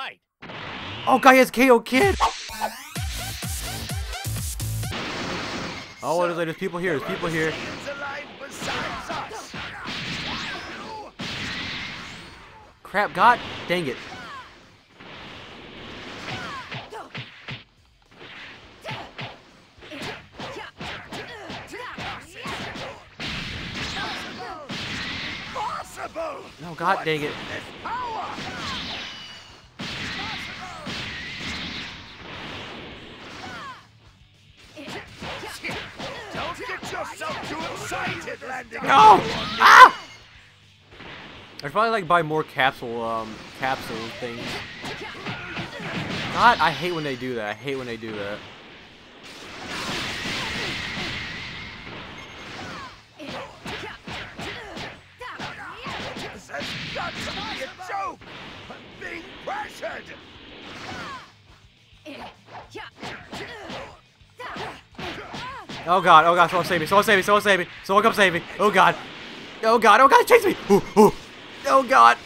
Fight. Oh god, he has Kaioken! Oh, what is it? There's people here, there's people here. Aliens alive besides us. Crap, god dang it. No, god dang it. No! Ah! I should probably like buy more capsule, um, capsule things. God, I hate when they do that. I hate when they do that. This has got to be a joke. I'm being pressured. Oh god, oh god, someone save me, someone save me, someone save me, someone come save me. Oh god. Oh god, oh god, chase me! Ooh, ooh. Oh god.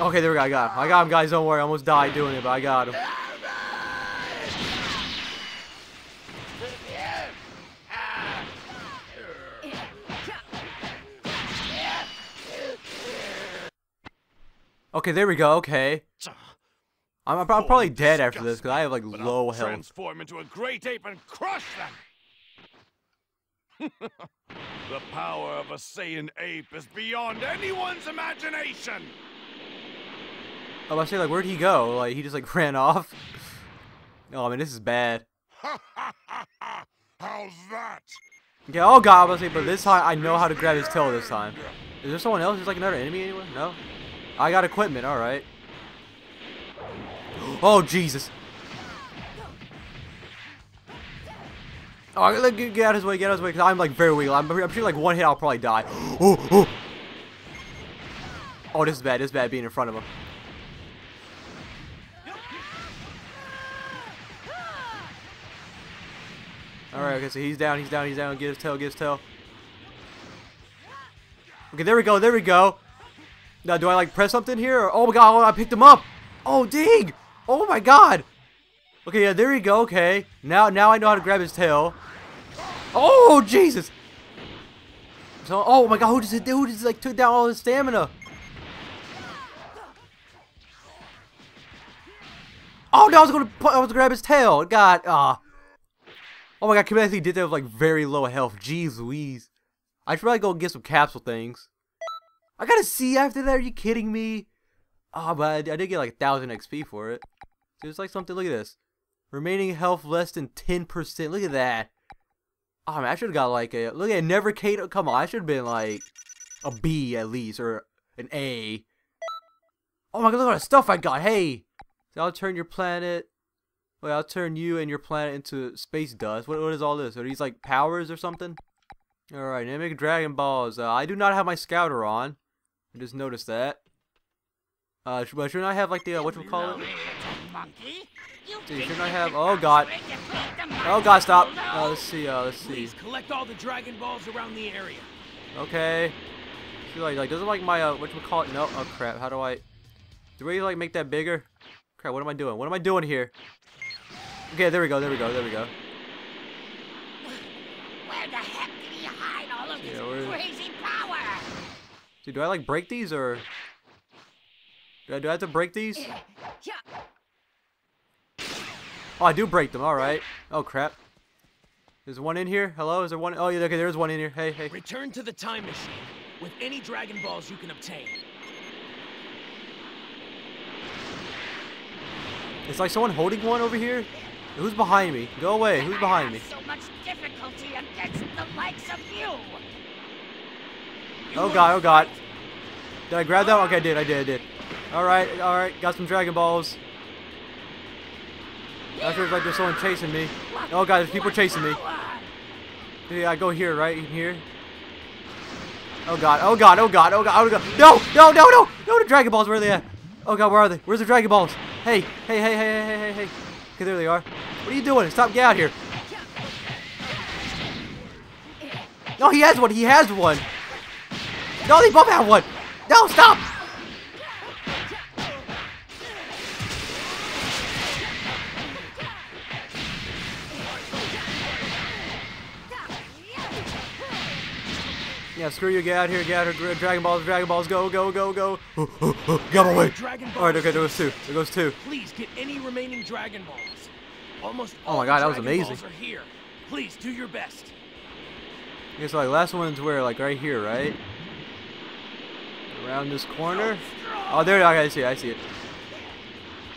Okay, there we go, I got him. I got him, guys, don't worry, I almost died doing it, but I got him. Okay, there we go, okay. Uh, I'm, I'm probably dead after this, because I have, like, low I'll health. Transform into a great ape and crush them. the power of a Saiyan ape is beyond anyone's imagination. Oh, I say, like, where'd he go? Like, he just, like, ran off? Oh, I mean, this is bad. How's that? Yeah, oh god, I was say, but this time I know how to grab his tail this time. Is there someone else? Is like another enemy anywhere? No? I got equipment, alright. Oh, Jesus. Oh, let- get, get out of his way, get out of his way, because I'm like very weak. I'm, I'm sure like one hit I'll probably die. Oh, oh. Oh, this is bad. This is bad being in front of him. Alright, okay, so he's down, he's down, he's down. Get his tail, get his tail. Okay, there we go, there we go. Now, do I like press something here? Or, oh my god, oh, I picked him up. Oh, dig. Oh my god. Okay, yeah, there you go, okay. Now, now I know how to grab his tail. Oh, Jesus. So, oh my god, who do? Who just like took down all his stamina? Oh no, I was gonna I was gonna grab his tail. God, ah. Oh my god, Kim actually did that with like very low health. Jeez Louise. I should probably go get some capsule things. I got a C after that, are you kidding me? Oh, but I, I did get like a thousand XP for it. So it's like something, look at this. Remaining health less than 10%. Look at that. Oh man, I should have got like a, look at Never Kato. Come on, I should have been like a B at least, or an A. Oh my god, look at all the stuff I got. Hey. So I'll turn your planet. Wait, I'll turn you and your planet into space dust. What, what is all this? Are these like powers or something? Alright, Namek Dragon Balls. Uh, I do not have my scouter on. I just noticed that. Uh, but shouldn't I have like the, uh, whatchamacallit? Dude, shouldn't I have, oh god. Oh god, stop. Uh, let's see, uh, let's see. Collect all the Dragon Balls around the area. Okay. See, like, like, doesn't like my, uh, what you call it? no, oh crap, how do I, do we like make that bigger? Crap, what am I doing? What am I doing here? Okay, there we go, there we go, there we go. Where the heck did he hide all of this Yeah, where- crazy power? Dude, do I like break these or? Do I, do I have to break these? Oh, I do break them. All right. Oh crap. There's one in here. Hello, is there one? Oh yeah, okay. There's one in here. Hey, hey. Return to the time machine with any Dragon Balls you can obtain. It's like someone holding one over here. Who's behind me? Go away. Who's behind me? So much difficulty against the likes of you. Oh god. Oh god. Did I grab that? Okay, I did. I did. I did. All right. All right. Got some Dragon Balls. That feels like there's someone chasing me. Oh god, there's people chasing me. Yeah, I go here, right? In here. Oh god, oh god, oh god, oh god, oh god. No, no, no, no! No, the Dragon Balls, where are they at? Oh god, where are they? Where's the Dragon Balls? Hey, hey, hey, hey, hey, hey, hey, hey. Okay, there they are. What are you doing? Stop, get out here. No, he has one. He has one. No, they both have one. No, stop. Yeah, screw you. Get out here. Get out here. Dragon Balls. Dragon Balls. Go, go, go, go. Get away. Dragon Balls. All right, okay, there goes two. There goes two. Please get any remaining Dragon Balls. Almost Oh my all God, that was amazing. Balls are here. Please do your best. Okay, so like last one's where like right here, right? Around this corner. Oh, there. Okay, I see it. I see it.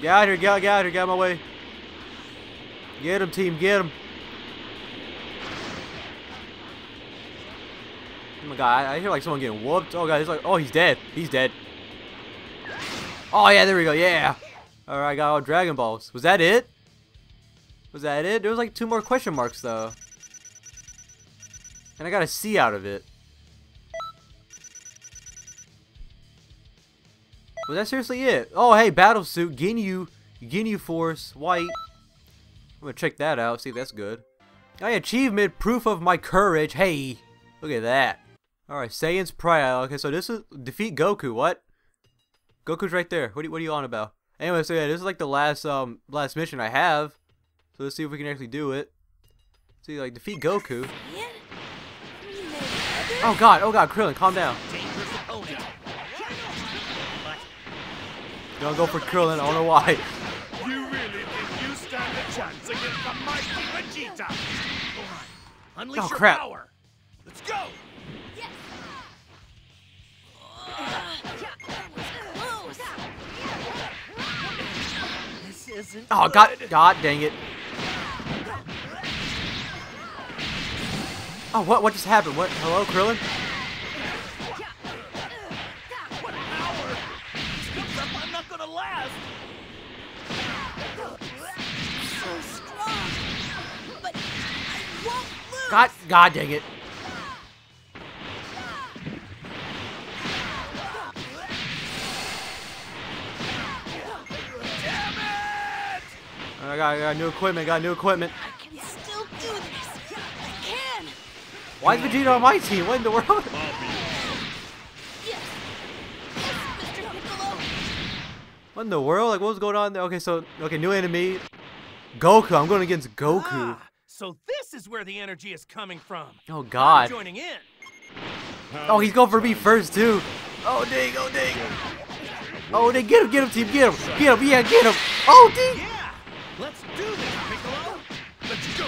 Get out here. Get out, get out here. Get out of my way. Get him, team. Get him. Oh my god, I, I hear like someone getting whooped. Oh god, he's like, oh, he's dead. He's dead. Oh yeah, there we go. Yeah. All right, I got all Dragon Balls. Was that it? Was that it? There was like two more question marks though. And I got a C out of it. Was that seriously it? Oh, hey, battle suit, Ginyu, Ginyu Force, white. I'm gonna check that out, see if that's good. Yeah, achievement, proof of my courage. Hey, look at that. All right, Saiyan's Pride. Okay, so this is defeat Goku. What? Goku's right there. What are, you- what are you on about? Anyway, so yeah, this is like the last um last mission I have. So let's see if we can actually do it. See, like defeat Goku. Oh god, oh god, Krillin, calm down. Don't go for Krillin, I don't know why. You really think you stand a chance against the mighty Vegeta? Unleash Oh, your crap. power. Let's go! This isn't Oh god, god dang it. Oh, what what just happened? What? Hello, Krillin? God, god dang it. I got, I got new equipment, got new equipment. I can still do this. I can. Why is Vegeta on my team? What in the world? Yes. Yes, Mr. Piccolo. What in the world? Like, what was going on there? Okay, so, okay, new enemy. Goku. I'm going against Goku. Ah, so this is where the energy is coming from. Oh, I'm God. joining in. Oh, he's going for me first, too. Oh, dang, oh, dang. Oh, dang, get him, get him, team, get him. Get him, yeah, get him. Oh, dang. Yeah. Let's do this, Piccolo. Let's go.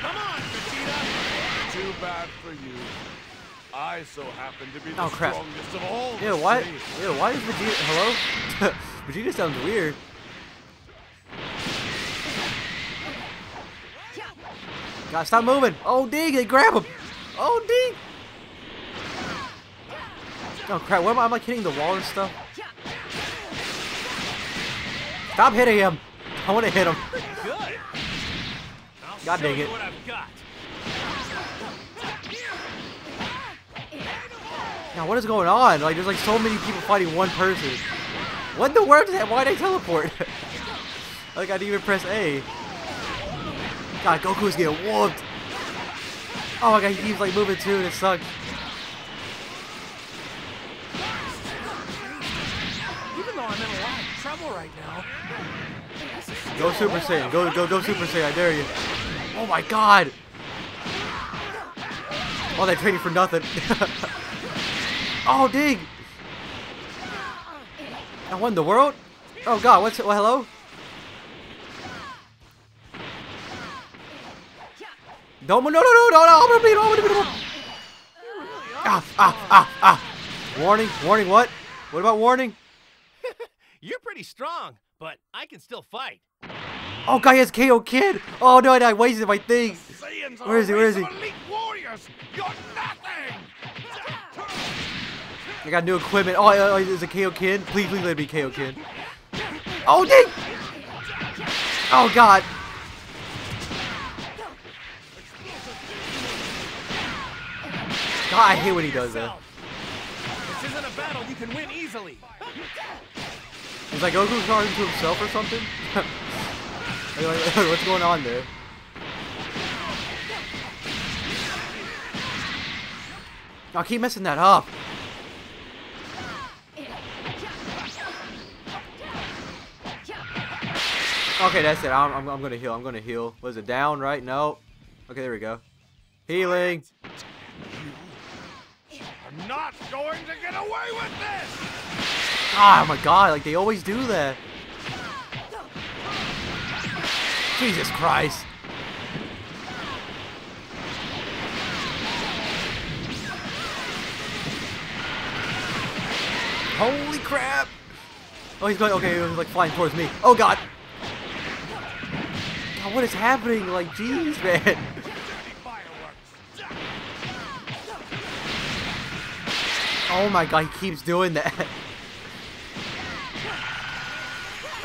Come on, Vegeta. Too bad for you. I so happen to be the Oh, crap. strongest of all the Ew, why? Saiyans. Ew, why is Vegeta? Hello? Vegeta sounds weird. God, stop moving! Oh, dang! They grab him! Oh, dang! Oh crap! What am I? Am I hitting the wall and stuff? Stop hitting him! I want to hit him. Good. God dang it. what I've got. Now, what is going on? Like, there's like so many people fighting one person. What in the world is that? Why did I teleport? like, I didn't even press A. God, Goku's getting whooped. Oh my god, he keeps like moving too, and it sucks. Even though I'm in a lot of trouble right now, Go Super Saiyan. Go, go, go Super Saiyan. I dare you. Oh my god. All that training for nothing. oh, dig. And what in the world? Oh god, what's it? Well, hello? No, no, no, no, no, no, I'm gonna bleed, I'm gonna bleed. Ah, ah, ah, ah. Warning, warning, what? What about warning? you're pretty strong, but I can still fight. Oh, guy has Kaioken. Oh no, I wasted my thing. Where is he? a Where race is he? of elite warriors. You're nothing. I got new equipment. Oh, oh, oh is it Kaioken? Please, please let it be Kaioken. Oh, dang! Oh, God. God, I hate when he does that. This isn't a battle you can win easily. Is like Goku talking to himself or something? what's going on there? I keep messing that up. Okay, that's it. I'm, I'm, I'm, gonna heal. I'm gonna heal. Was it down, right? No. Okay, there we go. Healing. Not going to get away with this! Ah, oh my god, like they always do that. Jesus Christ. Holy crap! Oh, he's going. Okay, he's like flying towards me. Oh god! God, what is happening? Like, jeez, man. Oh my god, he keeps doing that.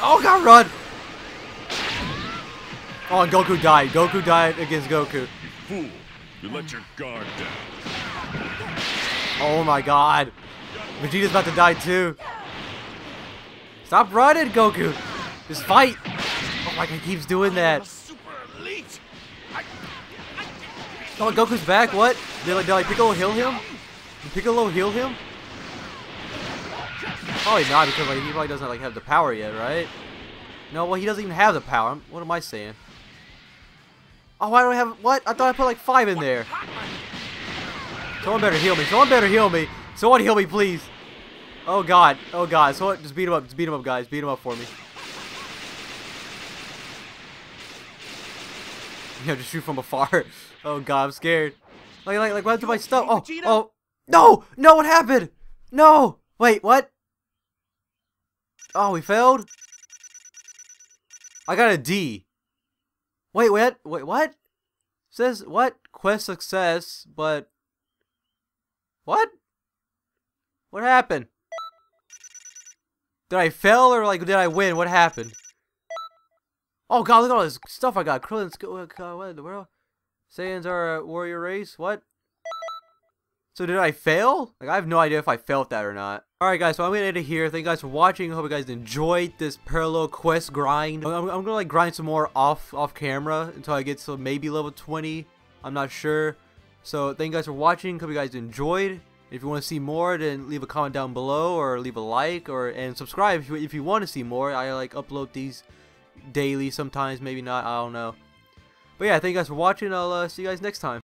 Oh god, run! Oh, and Goku died. Goku died against Goku. You Fool, you let your guard down. Oh my god. Vegeta's about to die too. Stop running, Goku. Just fight. Oh my god, he keeps doing that. Oh, Goku's back. What? Did like, did like Piccolo heal him? Did Piccolo heal him? Probably not because like he probably doesn't like have the power yet, right? No, well he doesn't even have the power. What am I saying? Oh, why do I have what? I thought I put like five in there. Someone better heal me. Someone better heal me. Someone heal me, please. Oh god. Oh god. Someone just beat him up. Just beat him up, guys. Beat him up for me. Yeah, just shoot from afar. Oh god, I'm scared. Like, like, like, what happened to my stuff? Oh, oh, no, no, what happened? No, wait, what? Oh, we failed. I got a D. Wait, wait, wait, what? Says what? Quest success, but what? What happened? Did I fail or like did I win? What happened? Oh god, look at all this stuff I got. Krillin, Sk- uh, what in the world? Saiyans are a warrior race? What? So did I fail? Like I have no idea if I felt that or not. Alright guys, so I'm gonna end it here. Thank you guys for watching. Hope you guys enjoyed this parallel quest grind. I'm, I'm gonna like grind some more off off camera until I get to maybe level 20. I'm not sure. So thank you guys for watching. Hope you guys enjoyed. If you want to see more, then leave a comment down below or leave a like or and subscribe if you, if you want to see more. I like upload these daily sometimes, maybe not. I don't know. But yeah, thank you guys for watching. I'll uh, see you guys next time.